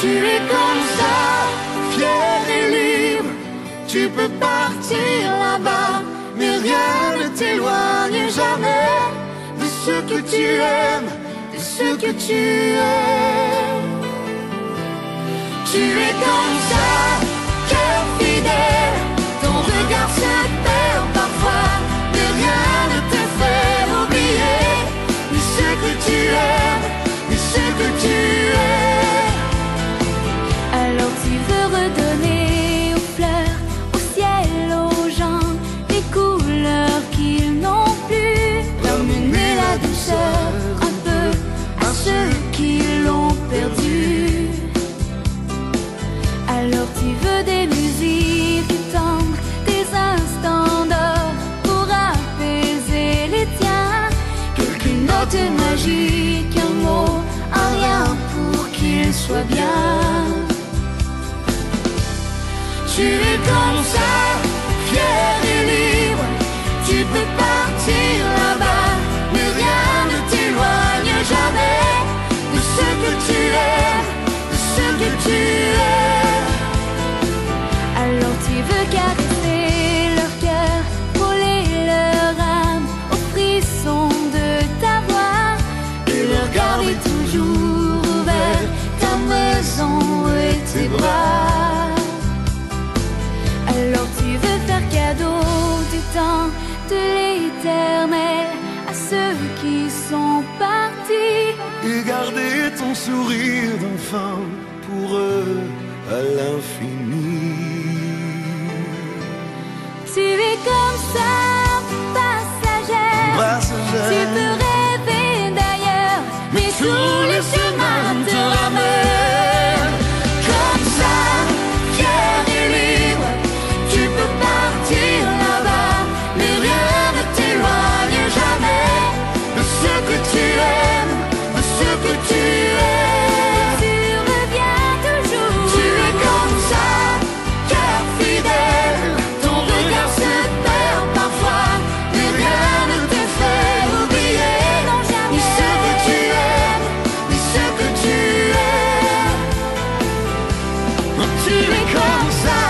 Tu es comme ça, fier et libre. Tu peux partir là-bas, mais rien ne t'éloigne jamais de ce que tu aimes, de ce que tu es. Tu es comme ça. magique, un mot, un rien pour qu'il soit bien. Tu es comme ça. à ceux qui sont partis. Et garder ton sourire d'enfant pour eux à l'infini. 是被刻 vì.